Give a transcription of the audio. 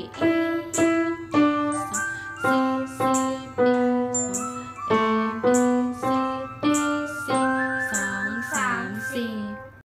D